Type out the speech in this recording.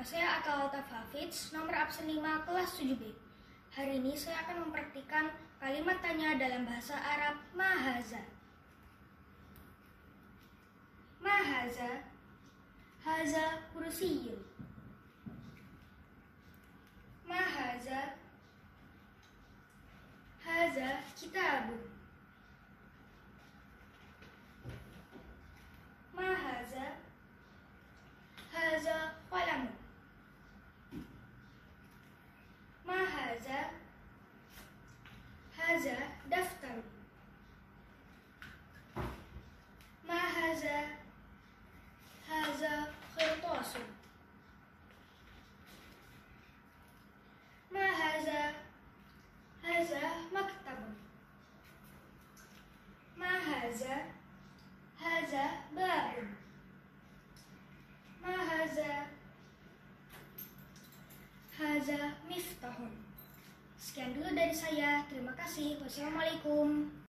Nama saya Atal Altaf Hafiz, nomor absen 5 kelas 7B. Hari ini saya akan mempraktikkan kalimat tanya dalam bahasa Arab Mahaza. Mahaza. Haza kursiyun Mahaza. Haza kitabun Mahaza. Haza هذا؟ هذا قرطاس ما هذا؟ هذا مكتب ما هذا؟ هذا باب ما هذا؟ Haza miftahun. Sekian dulu dari saya. Terima kasih. Wassalamualaikum.